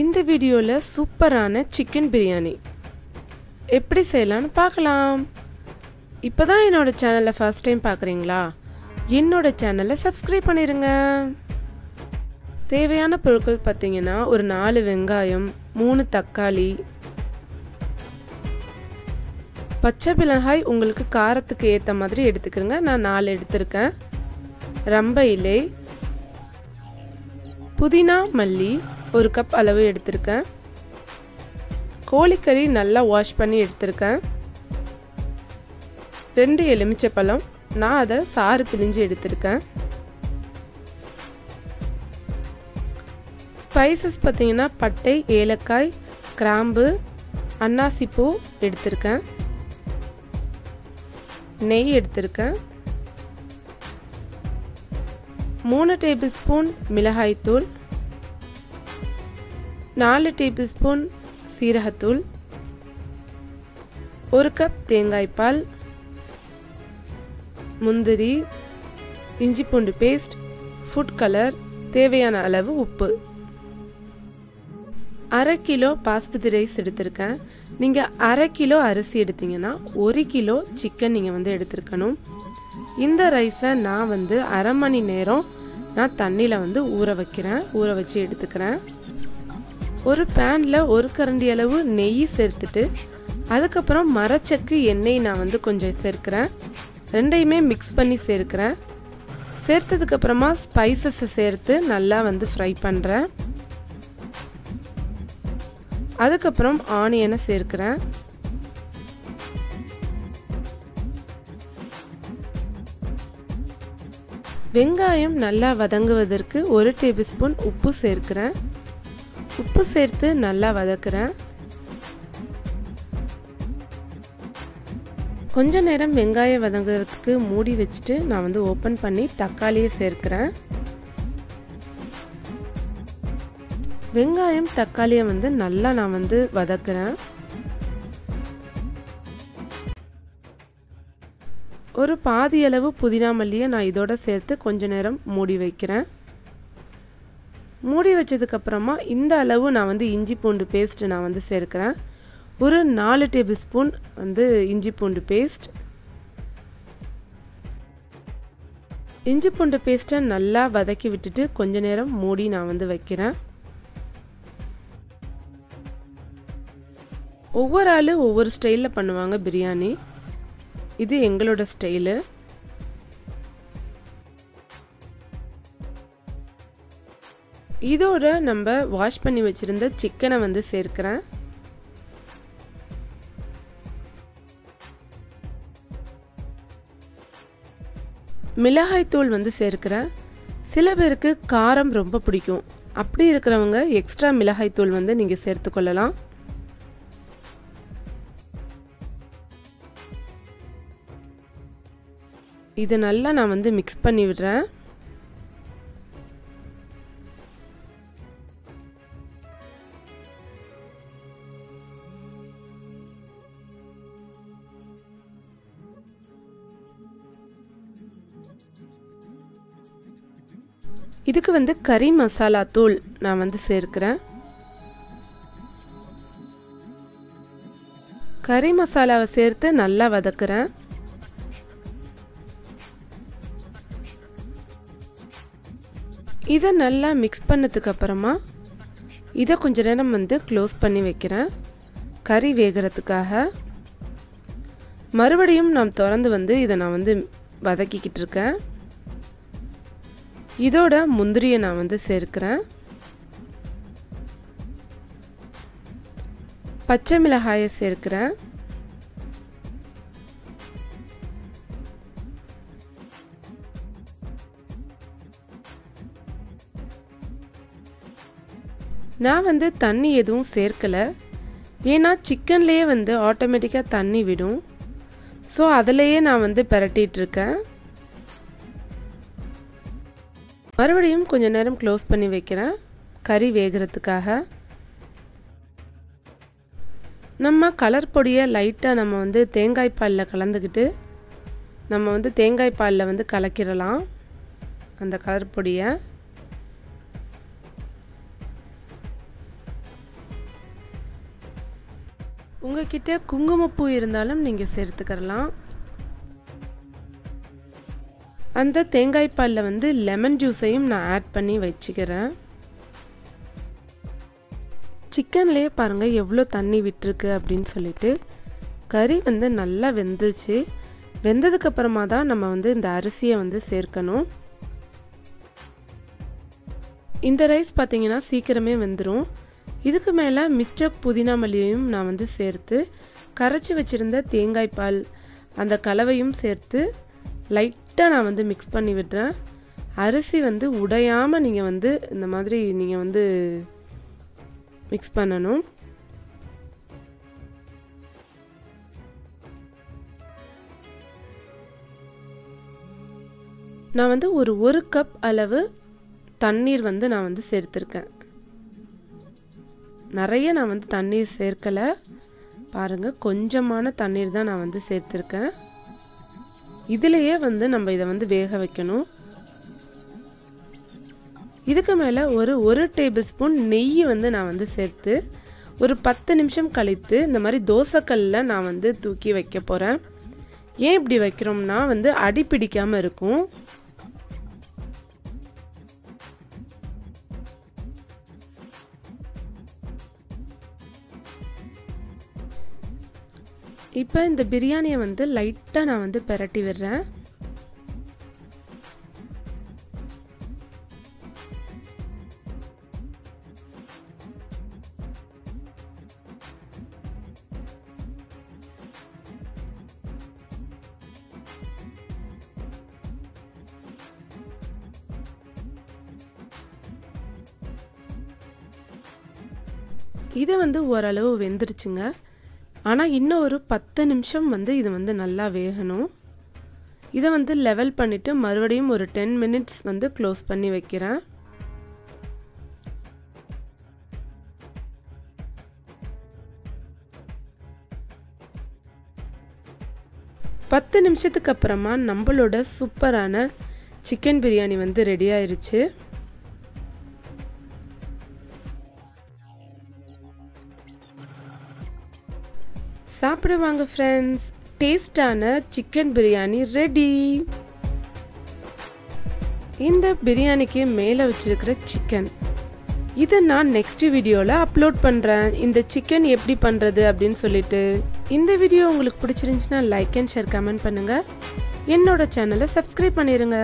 இந்த வீடியோவில் சூப்பரான சிக்கன் பிரியாணி. எப்படி செய்யலான்னு பார்க்கலாம். இப்போ தான் என்னோட சேனலை ஃபர்ஸ்ட் டைம் பார்க்குறீங்களா? என்னோட சேனலை சப்ஸ்கிரைப் பண்ணிடுங்க தேவையான பொருட்கள் பார்த்தீங்கன்னா ஒரு நாலு வெங்காயம் மூணு தக்காளி பச்சை மிளகாய் உங்களுக்கு காரத்துக்கு ஏற்ற மாதிரி எடுத்துக்கிறேங்க. நான் நாலு எடுத்திருக்கேன். ரம்ப இலை புதினா மல்லி ஒரு கப் அளவு எடுத்திருக்கேன். கோழிக்கறி நல்லா வாஷ் பண்ணி எடுத்திருக்கேன். ரெண்டு எலுமிச்சை பழம் நான் அதை சாறு பிழிஞ்சு எடுத்திருக்கேன். ஸ்பைசஸ் பார்த்தீங்கன்னா பட்டை ஏலக்காய் கிராம்பு அன்னாசிப்பூ எடுத்திருக்கேன். நெய் எடுத்திருக்கேன். மூணு டேபிள் ஸ்பூன் மிளகாய்த்தூள். நாலு டேபிள் ஸ்பூன் சீரகத்தூள் ஒரு கப் தேங்காய்பால் முந்திரி இஞ்சி பூண்டு பேஸ்ட் ஃபுட் கலர் தேவையான அளவு உப்பு. அரை கிலோ பாஸ்மதி ரைஸ் எடுத்திருக்கேன். நீங்கள் அரை கிலோ அரிசி எடுத்தீங்கன்னா ஒரு கிலோ சிக்கன் நீங்கள் வந்து எடுத்துருக்கணும். இந்த ரைஸை நான் வந்து அரை மணி நேரம் நான் தண்ணியில் வந்து ஊற வைக்கிறேன். ஊற வச்சு எடுத்துக்கிறேன். ஒரு பேனில் ஒரு கரண்டி அளவு நெய் சேர்த்துட்டு அதுக்கப்புறம் மரச்சக்கு எண்ணெய் நான் வந்து கொஞ்சம் சேர்க்குறேன். ரெண்டையுமே மிக்ஸ் பண்ணி சேர்க்குறேன். சேர்த்ததுக்கப்புறமா ஸ்பைசஸை சேர்த்து நல்லா வந்து ஃப்ரை பண்ணுறேன் அதுக்கப்புறம் ஆனியனை சேர்க்குறேன். வெங்காயம் நல்லா வதங்குவதற்கு ஒரு டேபிள் ஸ்பூன் உப்பு சேர்க்கிறேன். உப்பு சேர்த்து நல்லா வதக்குறேன். கொஞ்ச நேரம் வெங்காயம் வதங்குறதுக்கு மூடி வச்சுட்டு நான் வந்து ஓப்பன் பண்ணி தக்காளியை சேர்க்கிறேன். வெங்காயம் தக்காளியை வந்து நல்லா நான் வந்து வதக்குறேன். ஒரு பாதி அளவு புதினா மல்லியை நான் இதோட சேர்த்து கொஞ்ச நேரம் மூடி வைக்கிறேன். மூடி வச்சதுக்கப்புறமா இந்த அளவு நான் வந்து இஞ்சி பூண்டு பேஸ்ட் நான் வந்து சேர்க்கிறேன். ஒரு நாலு டேபிள் ஸ்பூன் வந்து இஞ்சி பூண்டு பேஸ்ட் இஞ்சி பூண்டு பேஸ்ட்டை நல்லா வதக்கி விட்டுட்டு கொஞ்ச நேரம் மூடி நான் வந்து வைக்கிறேன். ஒவ்வொரு ஆள் ஒவ்வொரு ஸ்டைலில் பண்ணுவாங்க பிரியாணி. இது எங்களோட ஸ்டைலு இதோட நம்ம வாஷ் பண்ணி வச்சுருந்த சிக்கனை வந்து சேர்க்குறேன். மிளகாய்த்தூள் வந்து சேர்க்குறேன். சில பேருக்கு காரம் ரொம்ப பிடிக்கும். அப்படி இருக்கிறவங்க எக்ஸ்ட்ரா மிளகாய்த்தூள் வந்து நீங்கள் சேர்த்துக்கொள்ளலாம் இது நல்லா நான் வந்து மிக்ஸ் பண்ணி விடுறேன். இதுக்கு வந்து கறி மசாலா தூள் நான் வந்து சேர்க்கிறேன். கறி மசாலாவை சேர்த்து நல்லா வதக்குறேன். இதை நல்லா மிக்ஸ் பண்ணதுக்கு அப்புறமா இதை கொஞ்ச நேரம் வந்து க்ளோஸ் பண்ணி வைக்கிறேன். கறி வேகிறதுக்காக. மறுபடியும் நான் திறந்து வந்து இதை நான் வந்து வதக்கிக்கிட்டு இருக்கேன். இதோட முந்திரியை நான் வந்து சேர்க்கிறேன். பச்சை மிளகாயை சேர்க்கிறேன். நான் வந்து தண்ணி எதுவும் சேர்க்கலை. ஏன்னா சிக்கன்லேயே வந்து ஆட்டோமேட்டிக்காக தண்ணி விடும். ஸோ அதிலையே நான் வந்து பிரட்டிகிட்ருக்கேன் மறுபடியும் கொஞ்சம் நேரம் க்ளோஸ் பண்ணி வைக்கிறேன். கறி வேகிறதுக்காக. நம்ம கலர் பொடியை லைட்டாக நம்ம வந்து தேங்காய் பாலில் கலந்துக்கிட்டு நம்ம வந்து தேங்காய் பாலில் வந்து கலக்கிடலாம். அந்த கலர் பொடியை. உங்ககிட்ட குங்குமப்பூ இருந்தாலும் நீங்கள் சேர்த்துக்கிறலாம். அந்த தேங்காய் பாலில் வந்து லெமன் ஜூஸையும் நான் ஆட் பண்ணி வச்சுக்கிறேன். சிக்கன்லேயே பாருங்கள் எவ்வளோ தண்ணி விட்டுருக்கு அப்படின்னு சொல்லிட்டு. கறி வந்து நல்லா வெந்துச்சு. வெந்ததுக்கப்புறமா தான் நம்ம வந்து இந்த அரிசியை வந்து சேர்க்கணும். இந்த ரைஸ் பார்த்திங்கன்னா சீக்கிரமே வெந்துடும் இதுக்கு மேலே மிச்ச புதினா மல்லியையும் நான் வந்து சேர்த்து கரைச்சி வச்சுருந்த தேங்காய் பால் அந்த கலவையும் சேர்த்து லைட்டாக நான் வந்து மிக்ஸ் பண்ணி விடுறேன் அரிசி வந்து உடையாமல் நீங்கள் வந்து இந்த மாதிரி நீங்கள் வந்து மிக்ஸ் பண்ணணும். நான் வந்து ஒரு ஒரு கப் அளவு தண்ணீர் வந்து நான் வந்து சேர்த்துருக்கேன். நிறைய நான் வந்து தண்ணீர் சேர்க்கலை. பாருங்கள் கொஞ்சமான தண்ணீர் தான் நான் வந்து சேர்த்துருக்கேன். இதிலையே வந்து நம்ம இதை வந்து வேக வைக்கணும். இதுக்கு மேலே ஒரு ஒரு டேபிள் ஸ்பூன் நெய் வந்து நான் வந்து சேர்த்து ஒரு பத்து நிமிஷம் கழித்து இந்த மாதிரி தோசைக்கல்லில் நான் வந்து தூக்கி வைக்க போகிறேன் ஏன் இப்படி வைக்கிறோம்னா வந்து அடி பிடிக்காமல் இருக்கும். இப்போ இந்த பிரியாணியை வந்து லைட்டாக நான் வந்து பெரட்டி விடுறேன். இது வந்து ஓரளவு வெந்துருச்சுங்க. ஆனால் இன்னும் ஒரு பத்து நிமிஷம் வந்து இது வந்து நல்லா வேகணும். இதை வந்து லெவல் பண்ணிவிட்டு மறுபடியும் ஒரு டென் மினிட்ஸ் வந்து க்ளோஸ் பண்ணி வைக்கிறேன். பத்து நிமிஷத்துக்கு அப்புறமா நம்மளோட சூப்பரான சிக்கன் பிரியாணி வந்து ரெடி ஆயிடுச்சு சாப்பிட வாங்க ஃப்ரெண்ட்ஸ் டேஸ்டான சிக்கன் பிரியாணி ரெடி இந்த பிரியாணிக்கு மேலே வச்சிருக்கிற சிக்கன் இதை நான் நெக்ஸ்ட் வீடியோவில் அப்லோட் பண்ணுறேன் இந்த சிக்கன் எப்படி பண்ணுறது அப்படின்னு சொல்லிட்டு. இந்த வீடியோ உங்களுக்கு பிடிச்சிருந்துச்சுன்னா லைக் அண்ட் ஷேர் கமெண்ட் பண்ணுங்கள் என்னோட சேனலை சப்ஸ்கிரைப் பண்ணிடுங்க